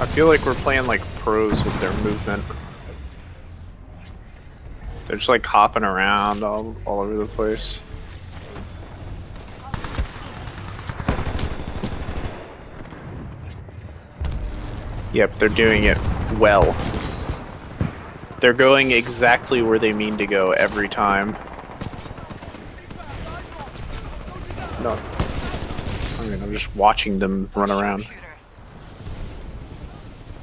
I feel like we're playing like pros with their movement. They're just like hopping around all, all over the place. Yep, they're doing it well. They're going exactly where they mean to go every time. No. I mean, I'm just watching them run around.